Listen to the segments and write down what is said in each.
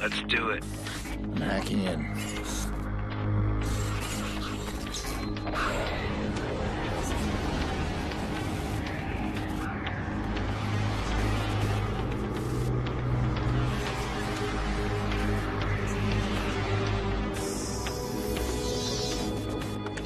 Let's do it. I'm hacking in.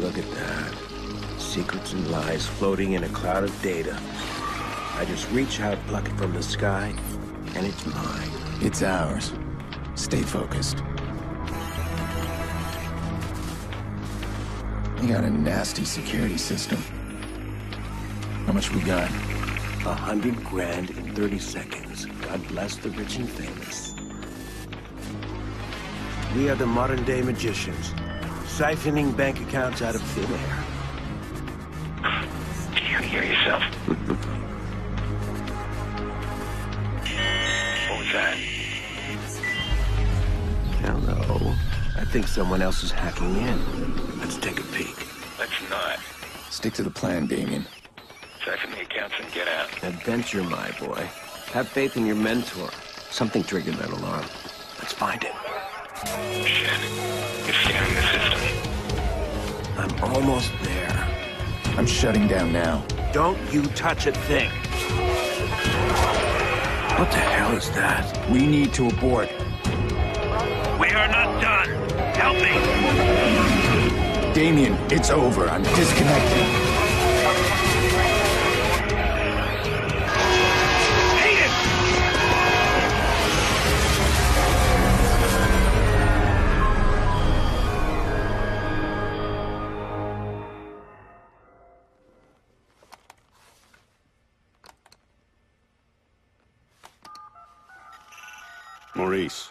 Look at that. Secrets and lies floating in a cloud of data. I just reach out, pluck it from the sky, and it's mine. It's ours. Stay focused. You got a nasty security system. How much we got? A hundred grand in 30 seconds. God bless the rich and famous. We are the modern day magicians, siphoning bank accounts out of thin air. Can you hear yourself? what was that? Hello. I think someone else is hacking in. Let's take a peek. Let's not. Stick to the plan, Damien. Siphon the accounts and get out. Adventure, my boy. Have faith in your mentor. Something triggered that alarm. Let's find it. Shit. You're scanning the system. I'm almost there. I'm shutting down now. Don't you touch a thing. What the hell is that? We need to abort. We are not done. Help me. Damien, it's over. I'm disconnecting. Aiden! Maurice,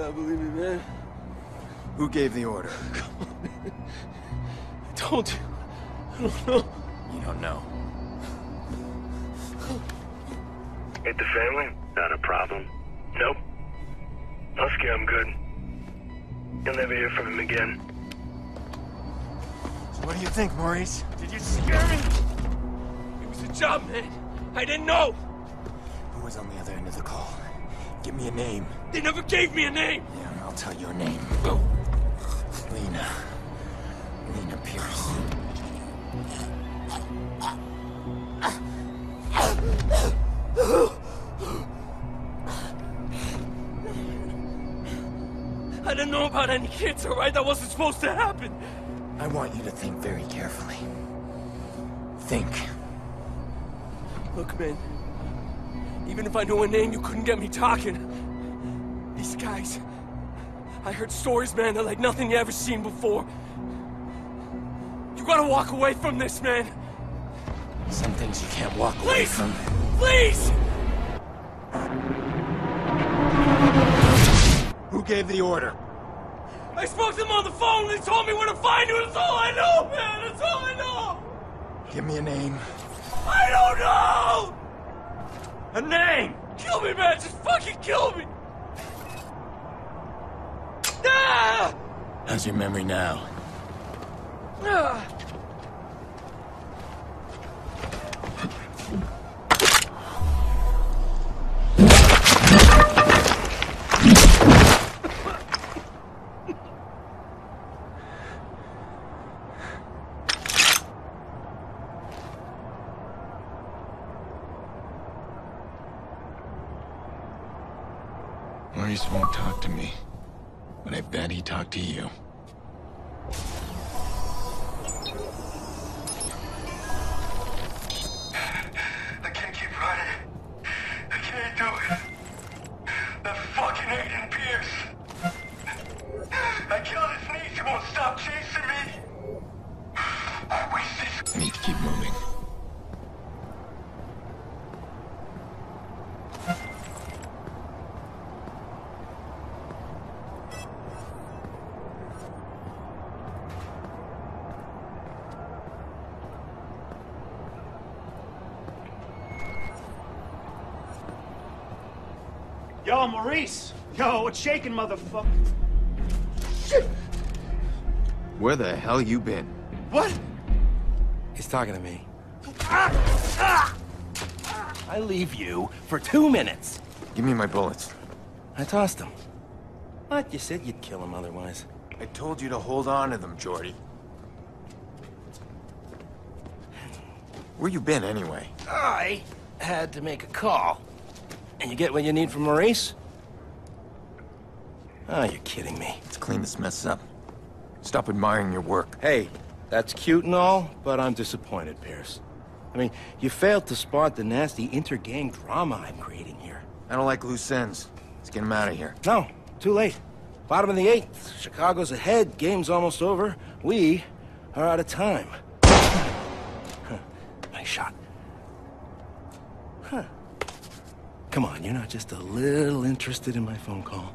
Gotta believe me, man. Who gave the order? Don't. I told you. I don't know. You don't know. Hit the family? Not a problem? Nope. Husky, I'm good. You'll never hear from him again. So what do you think, Maurice? Did you scare me? It was a job, man. I didn't know. Who was on the other end of the call? Give me a name. They never gave me a name. Yeah, I'll tell you your name. Oh. Lena. Lena Pearce. I didn't know about any kids, all right? That wasn't supposed to happen. I want you to think very carefully. Think. Look, man. Even if I knew a name, you couldn't get me talking. These guys. I heard stories, man, they're like nothing you ever seen before. You gotta walk away from this, man. Some things you can't walk away from. Please! Who gave the order? I spoke to them on the phone and they told me where to find you. That's all I know, man. That's all I know. Give me a name. I don't know! A name! Kill me, man! Just fucking kill me! Ah! How's your memory now? Ah! He talked to you. I can't keep running. I can't do it. That fucking Aiden Pearce. I killed his niece. He won't stop chasing me. We see. I need to keep moving. Yo, what's shaking, motherfucker? Where the hell you been? What? He's talking to me. I leave you for two minutes. Give me my bullets. I tossed them. But you said you'd kill him otherwise. I told you to hold on to them, Jordi. Where you been, anyway? I had to make a call. And you get what you need from Maurice? Oh, you're kidding me. Let's clean this mess up. Stop admiring your work. Hey, that's cute and all, but I'm disappointed, Pearce. I mean, you failed to spot the nasty inter-gang drama I'm creating here. I don't like loose ends. Let's get him out of here. No, too late. Bottom of the eighth. Chicago's ahead. Game's almost over. We are out of time. Huh. Nice shot. Huh. Come on, you're not just a little interested in my phone call.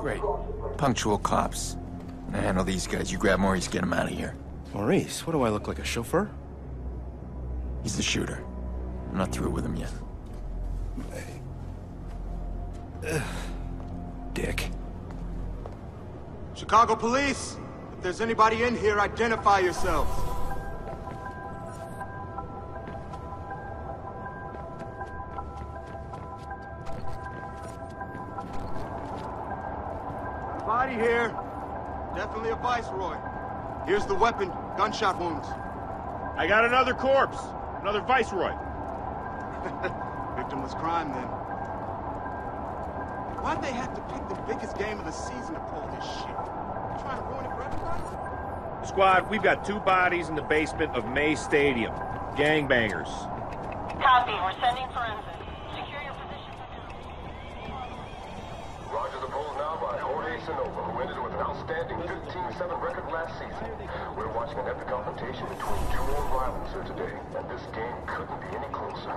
Great. Punctual cops. I handle these guys. You grab Maurice, get him out of here. Maurice, what do I look like, a chauffeur? He's the shooter. I'm not through with him yet. Dick. Chicago Police! If there's anybody in here, identify yourselves. Here's the weapon. Gunshot wounds. I got another corpse. Another viceroy. Victimless crime, then. Why'd they have to pick the biggest game of the season to pull this shit? Trying to ruin it for everybody? Squad, we've got two bodies in the basement of May Stadium. Gangbangers. Copy. We're sending forensics. Secure your positions. Roger the polls now by Jorge Sonova, who ended with an outstanding 15-7 record last season. We're watching an epic confrontation between two old rivals here today, and this game couldn't be any closer.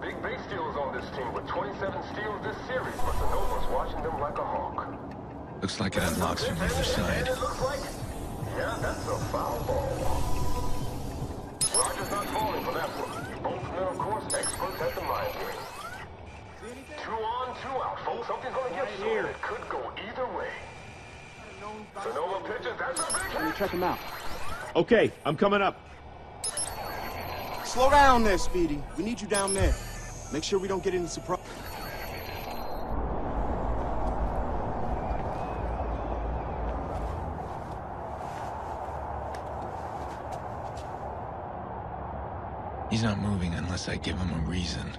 Big base steals on this team with 27 steals this series, but Sonova's watching them like a hawk. Looks like it unlocks from the other side. It looks like, yeah, that's a foul ball. Roger's not falling for that one. Both men, of course, experts at the mind game. Something's gonna get here. It could go either way. Sonova pitches. That's a big hit. Check him out. Okay, I'm coming up. Slow down there, Speedy. We need you down there. Make sure we don't get any surprise. He's not moving unless I give him a reason.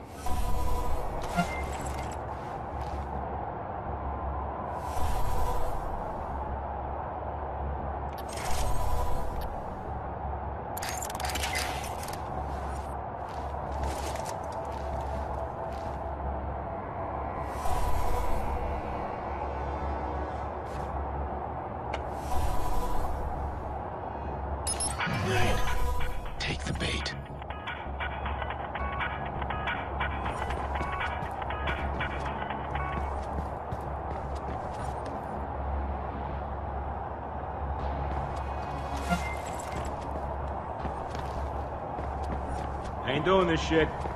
Doing this shit.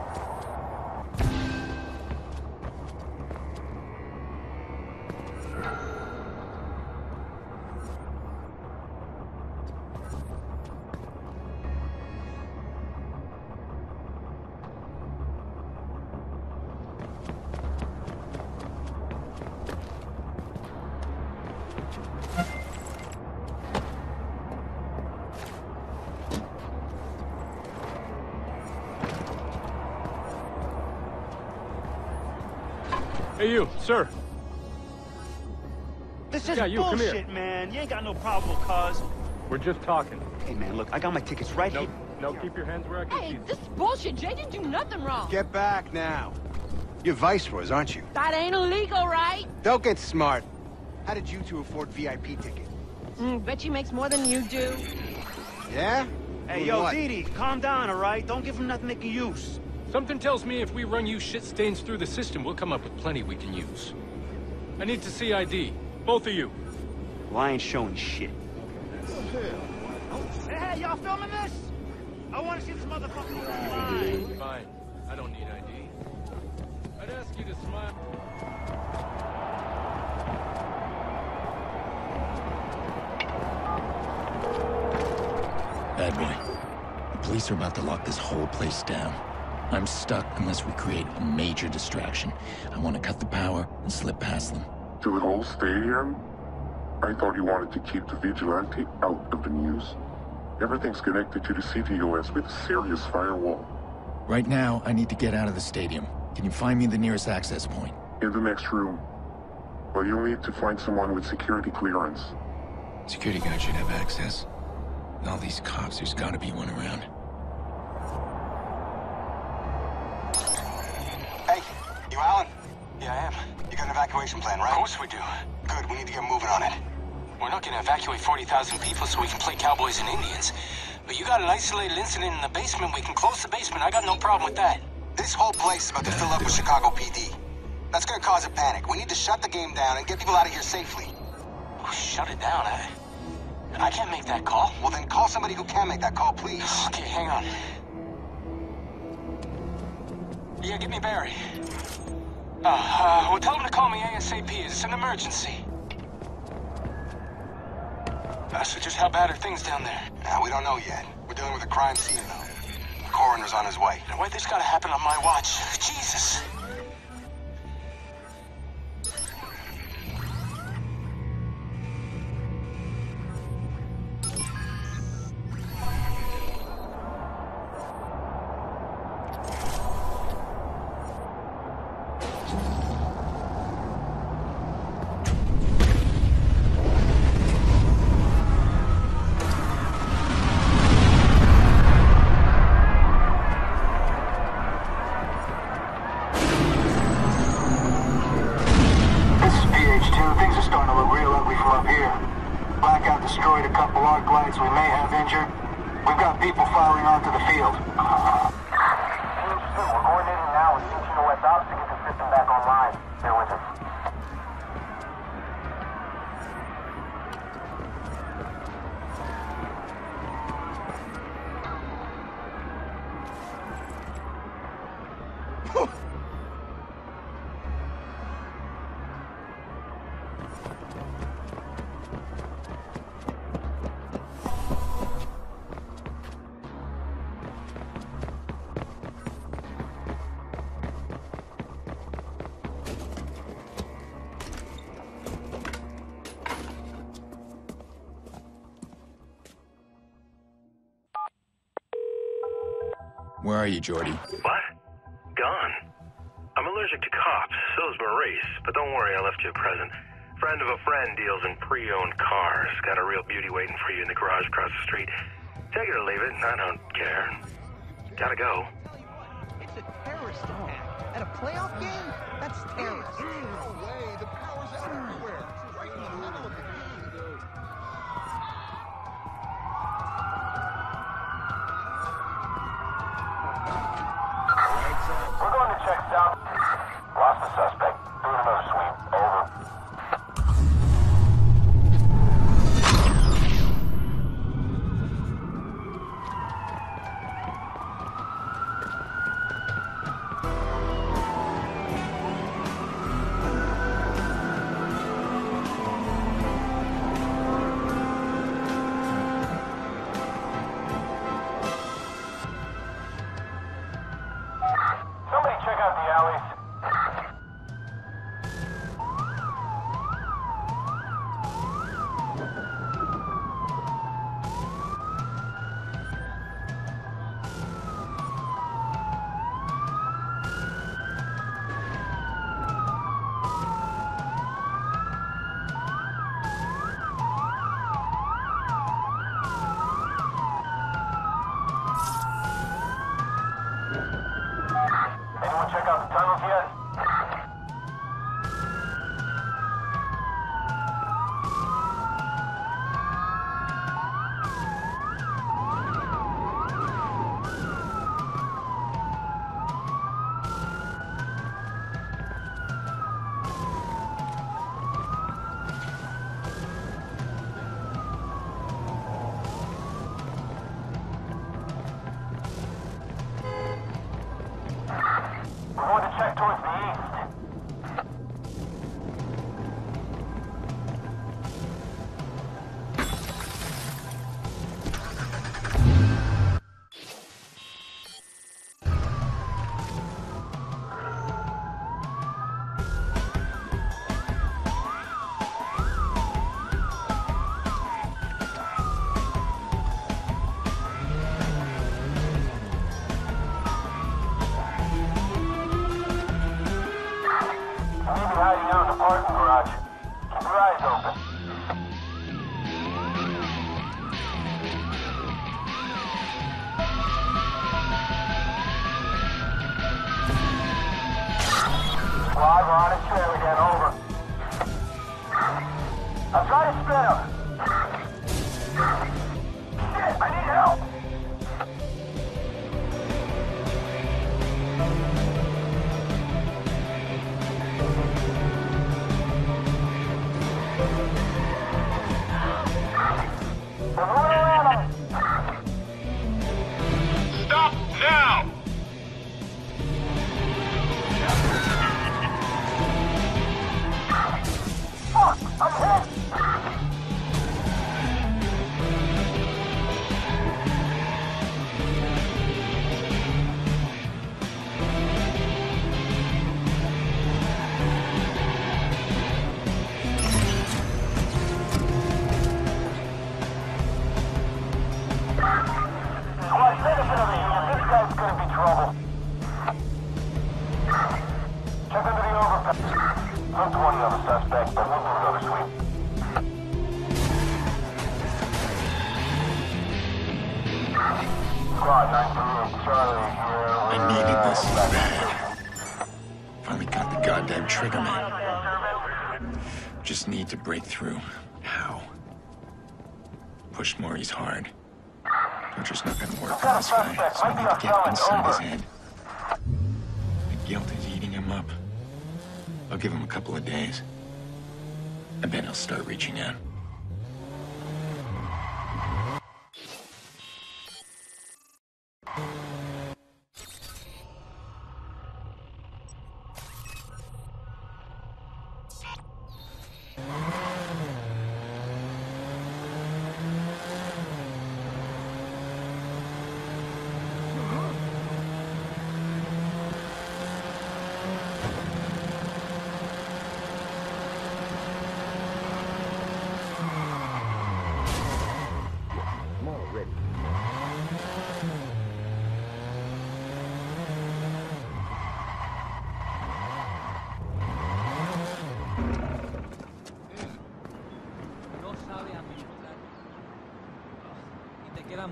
Hey, you, sir. This is Yeah, you, bullshit, man. You ain't got no problem, cuz. We're just talking. Hey, man, look, I got my tickets right No, here. no, keep your hands where I can Hey, see them. this is bullshit. Jay didn't do nothing wrong. Get back now. You're viceroys, aren't you? That ain't illegal, right? Don't get smart. How did you two afford VIP tickets? Mm, bet you makes more than you do. Yeah? Hey, Doing yo, what? Dee Dee, calm down, all right? Don't give him nothing they can use. Something tells me if we run you shit stains through the system, we'll come up with plenty we can use. I need to see ID. Both of you. Well, I ain't showing shit. Hey, hey, y'all filming this? I want to see this motherfucker live. Fine. I don't need ID. I'd ask you to smile. Bad boy. The police are about to lock this whole place down. I'm stuck unless we create a major distraction. I want to cut the power and slip past them. To the whole stadium? I thought you wanted to keep the vigilante out of the news. Everything's connected to the CTOS with a serious firewall. Right now, I need to get out of the stadium. Can you find me the nearest access point? In the next room. Well, you'll need to find someone with security clearance. Security guard should have access. All these cops, there's gotta be one around. Yeah, I am. You got an evacuation plan, right? Of course we do. Good, we need to get moving on it. We're not gonna evacuate 40,000 people so we can play cowboys and Indians. But you got an isolated incident in the basement, we can close the basement. I got no problem with that. This whole place is about to fill up with Chicago PD. That's gonna cause a panic. We need to shut the game down and get people out of here safely. Oh, shut it down, I... I can't make that call. Well, then call somebody who can make that call, please. Okay, hang on. Yeah, give me Barry. Uh, uh, well, tell him to call me ASAP. It's an emergency. Uh, so just how bad are things down there? Now, we don't know yet. We're dealing with a crime scene, though. The coroner's on his way. Why this gotta happen on my watch? Jesus! Where are you, Jordi? What? Gone. I'm allergic to cops, so is Maurice, but don't worry, I left you a present. Friend of a friend deals in pre-owned cars. Got a real beauty waiting for you in the garage across the street. Take it or leave it, I don't care. Gotta go. It's a terrorist attack. At a playoff game? That's terrorist. No way. The power's everywhere. It's right in the middle of the game. We're going to check south. Lost the suspect. Squad, we're on his trail again, over. I'm trying to spin goddamn trigger man. Just need to break through. How? Push Maurice hard. Torture's not gonna work on this guy, so I need to get inside his head. The guilt is eating him up. I'll give him a couple of days. I bet he'll start reaching out.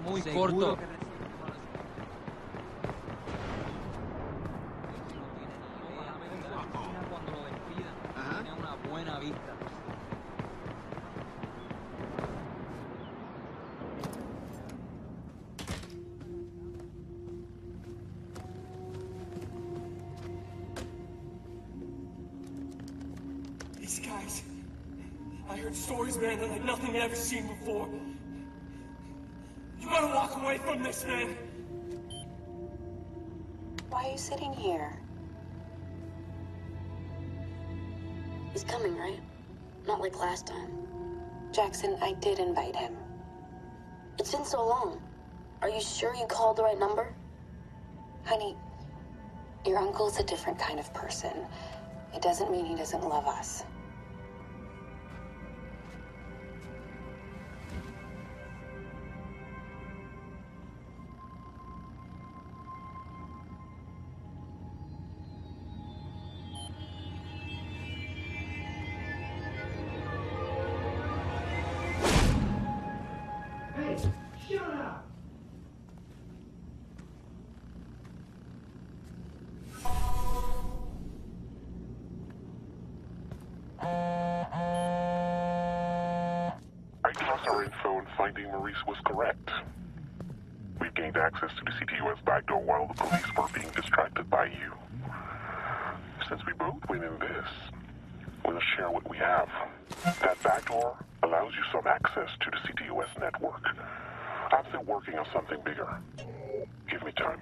Muy corto. Cuando lo despidan, tiene una buena vista. These guys. I heard stories, man, that like nothing I've ever seen before. Gotta walk away from this, man. Why are you sitting here? He's coming, right? Not like last time. Jackson, I did invite him. It's been so long. Are you sure you called the right number? Honey, your uncle's a different kind of person. It doesn't mean he doesn't love us. Our info and finding Maurice was correct. We've gained access to the CTOS backdoor while the police were being distracted by you. Since we both win in this, we'll share what we have. That backdoor allows you some access to the CTOS network. I'm still working on something bigger. Give me time.